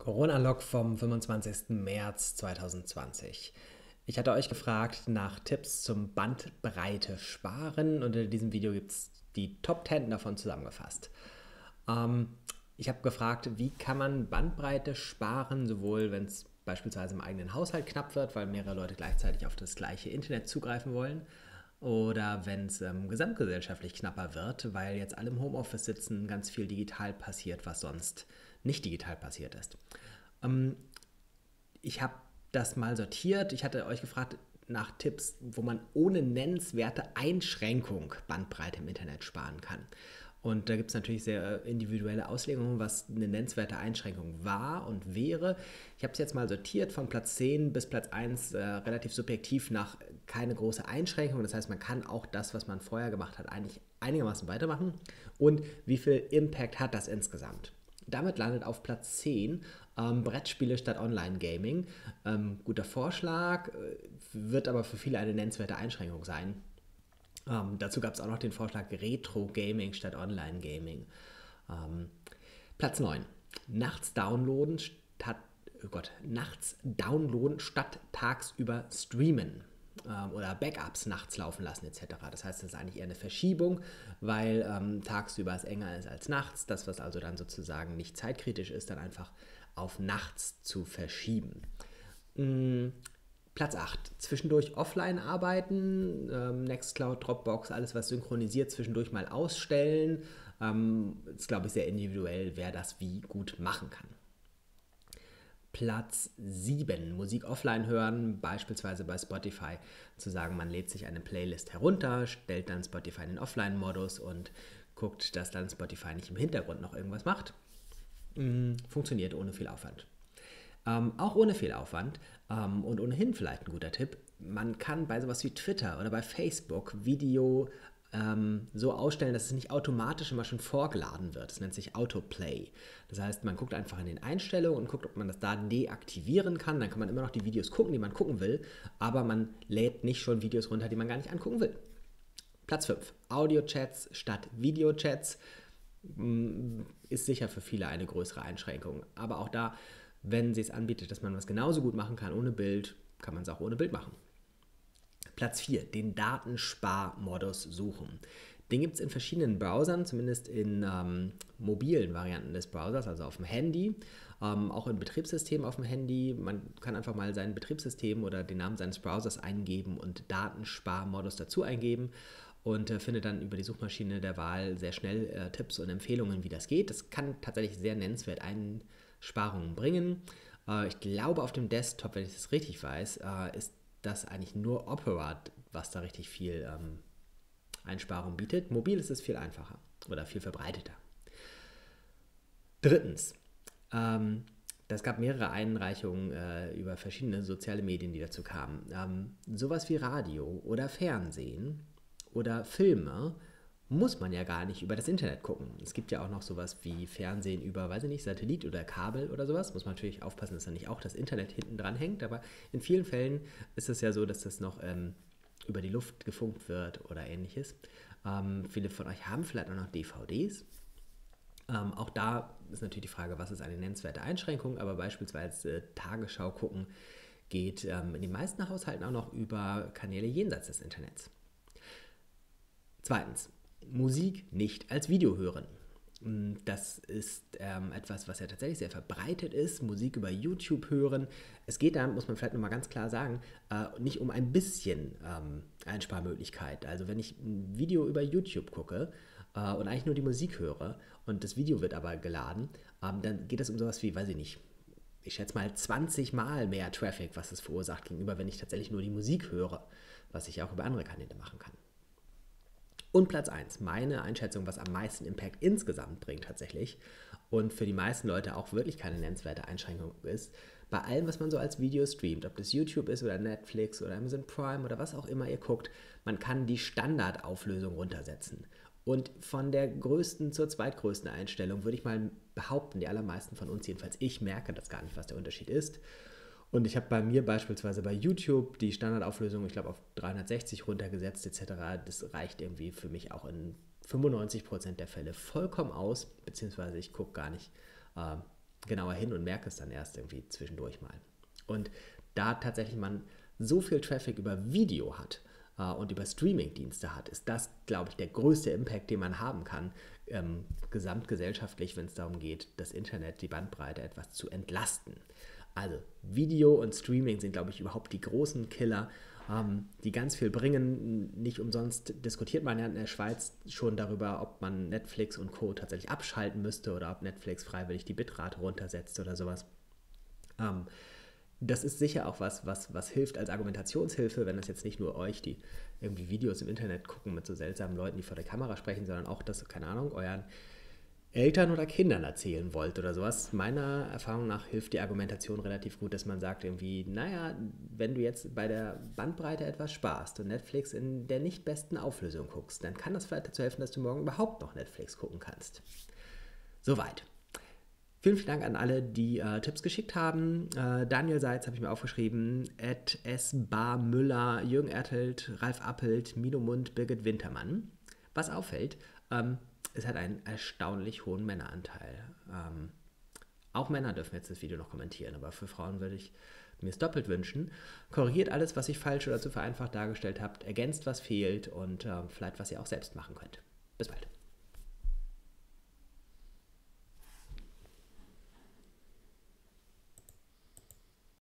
Corona-Log vom 25. März 2020. Ich hatte euch gefragt nach Tipps zum Bandbreite sparen und in diesem Video gibt es die Top 10 davon zusammengefasst. Ähm, ich habe gefragt, wie kann man Bandbreite sparen, sowohl wenn es beispielsweise im eigenen Haushalt knapp wird, weil mehrere Leute gleichzeitig auf das gleiche Internet zugreifen wollen, oder wenn es ähm, gesamtgesellschaftlich knapper wird, weil jetzt alle im Homeoffice sitzen, ganz viel digital passiert, was sonst nicht digital passiert ist. Ähm, ich habe das mal sortiert. Ich hatte euch gefragt nach Tipps, wo man ohne nennenswerte Einschränkung Bandbreite im Internet sparen kann. Und da gibt es natürlich sehr individuelle Auslegungen, was eine nennenswerte Einschränkung war und wäre. Ich habe es jetzt mal sortiert von Platz 10 bis Platz 1 äh, relativ subjektiv nach keine große Einschränkung. Das heißt, man kann auch das, was man vorher gemacht hat, eigentlich einigermaßen weitermachen. Und wie viel Impact hat das insgesamt? Damit landet auf Platz 10 ähm, Brettspiele statt Online-Gaming. Ähm, guter Vorschlag, äh, wird aber für viele eine nennenswerte Einschränkung sein. Ähm, dazu gab es auch noch den Vorschlag Retro-Gaming statt Online-Gaming. Ähm, Platz 9. Nachts downloaden statt, oh Gott, nachts downloaden statt tagsüber streamen oder Backups nachts laufen lassen etc. Das heißt, das ist eigentlich eher eine Verschiebung, weil ähm, tagsüber es enger ist als nachts. Das, was also dann sozusagen nicht zeitkritisch ist, dann einfach auf nachts zu verschieben. Mhm. Platz 8. Zwischendurch offline arbeiten, ähm, Nextcloud, Dropbox, alles was synchronisiert, zwischendurch mal ausstellen. Ähm, ist, glaube ich, sehr individuell, wer das wie gut machen kann. Platz 7. Musik offline hören, beispielsweise bei Spotify. Zu sagen, man lädt sich eine Playlist herunter, stellt dann Spotify in den Offline-Modus und guckt, dass dann Spotify nicht im Hintergrund noch irgendwas macht. Mm, funktioniert ohne viel Aufwand. Ähm, auch ohne viel Aufwand ähm, und ohnehin vielleicht ein guter Tipp. Man kann bei sowas wie Twitter oder bei Facebook Video ähm, so ausstellen, dass es nicht automatisch immer schon vorgeladen wird. Das nennt sich Autoplay. Das heißt, man guckt einfach in den Einstellungen und guckt, ob man das da deaktivieren kann. Dann kann man immer noch die Videos gucken, die man gucken will, aber man lädt nicht schon Videos runter, die man gar nicht angucken will. Platz 5. Audio-Chats statt Videochats mm, ist sicher für viele eine größere Einschränkung. Aber auch da, wenn sie es anbietet, dass man was genauso gut machen kann ohne Bild, kann man es auch ohne Bild machen. Platz 4, den Datensparmodus suchen. Den gibt es in verschiedenen Browsern, zumindest in ähm, mobilen Varianten des Browsers, also auf dem Handy, ähm, auch in Betriebssystemen auf dem Handy. Man kann einfach mal sein Betriebssystem oder den Namen seines Browsers eingeben und Datensparmodus dazu eingeben und äh, findet dann über die Suchmaschine der Wahl sehr schnell äh, Tipps und Empfehlungen, wie das geht. Das kann tatsächlich sehr nennenswert Einsparungen bringen. Äh, ich glaube, auf dem Desktop, wenn ich das richtig weiß, äh, ist dass eigentlich nur Opera, was da richtig viel ähm, Einsparung bietet. Mobil ist es viel einfacher oder viel verbreiteter. Drittens, ähm, das gab mehrere Einreichungen äh, über verschiedene soziale Medien, die dazu kamen. Ähm, sowas wie Radio oder Fernsehen oder Filme muss man ja gar nicht über das Internet gucken. Es gibt ja auch noch sowas wie Fernsehen über, weiß ich nicht, Satellit oder Kabel oder sowas. Muss man natürlich aufpassen, dass da nicht auch das Internet hinten dran hängt. Aber in vielen Fällen ist es ja so, dass das noch ähm, über die Luft gefunkt wird oder ähnliches. Ähm, viele von euch haben vielleicht auch noch DVDs. Ähm, auch da ist natürlich die Frage, was ist eine nennenswerte Einschränkung, aber beispielsweise äh, Tagesschau gucken geht ähm, in den meisten Haushalten auch noch über Kanäle jenseits des Internets. Zweitens, Musik nicht als Video hören. Mm, das ist ähm, etwas, was ja tatsächlich sehr verbreitet ist, Musik über YouTube hören. Es geht da, muss man vielleicht nochmal ganz klar sagen, äh, nicht um ein bisschen ähm, Einsparmöglichkeit. Also wenn ich ein Video über YouTube gucke äh, und eigentlich nur die Musik höre und das Video wird aber geladen, ähm, dann geht es um sowas wie, weiß ich nicht, ich schätze mal 20 Mal mehr Traffic, was es verursacht, gegenüber wenn ich tatsächlich nur die Musik höre, was ich auch über andere Kanäle machen kann. Und Platz 1, meine Einschätzung, was am meisten Impact insgesamt bringt tatsächlich und für die meisten Leute auch wirklich keine nennenswerte Einschränkung ist, bei allem, was man so als Video streamt, ob das YouTube ist oder Netflix oder Amazon Prime oder was auch immer ihr guckt, man kann die Standardauflösung runtersetzen. Und von der größten zur zweitgrößten Einstellung würde ich mal behaupten, die allermeisten von uns, jedenfalls ich, merke das gar nicht, was der Unterschied ist. Und ich habe bei mir beispielsweise bei YouTube die Standardauflösung, ich glaube, auf 360 runtergesetzt etc. Das reicht irgendwie für mich auch in 95% der Fälle vollkommen aus, beziehungsweise ich gucke gar nicht äh, genauer hin und merke es dann erst irgendwie zwischendurch mal. Und da tatsächlich man so viel Traffic über Video hat äh, und über Streaming-Dienste hat, ist das, glaube ich, der größte Impact, den man haben kann, ähm, gesamtgesellschaftlich, wenn es darum geht, das Internet, die Bandbreite etwas zu entlasten. Also Video und Streaming sind, glaube ich, überhaupt die großen Killer, ähm, die ganz viel bringen. Nicht umsonst diskutiert man ja in der Schweiz schon darüber, ob man Netflix und Co. tatsächlich abschalten müsste oder ob Netflix freiwillig die Bitrate runtersetzt oder sowas. Ähm, das ist sicher auch was, was, was hilft als Argumentationshilfe, wenn das jetzt nicht nur euch, die irgendwie Videos im Internet gucken mit so seltsamen Leuten, die vor der Kamera sprechen, sondern auch, dass, keine Ahnung, euren Eltern oder Kindern erzählen wollt oder sowas. Meiner Erfahrung nach hilft die Argumentation relativ gut, dass man sagt irgendwie, naja, wenn du jetzt bei der Bandbreite etwas sparst und Netflix in der nicht besten Auflösung guckst, dann kann das vielleicht dazu helfen, dass du morgen überhaupt noch Netflix gucken kannst. Soweit. Vielen, vielen Dank an alle, die äh, Tipps geschickt haben. Äh, Daniel Seitz habe ich mir aufgeschrieben, Ed S. Bar Müller, Jürgen Ertelt, Ralf Appelt, Mino Mund, Birgit Wintermann. Was auffällt, ähm, es hat einen erstaunlich hohen Männeranteil. Ähm, auch Männer dürfen jetzt das Video noch kommentieren, aber für Frauen würde ich mir es doppelt wünschen. Korrigiert alles, was ich falsch oder zu vereinfacht dargestellt habt, ergänzt, was fehlt und äh, vielleicht, was ihr auch selbst machen könnt. Bis bald.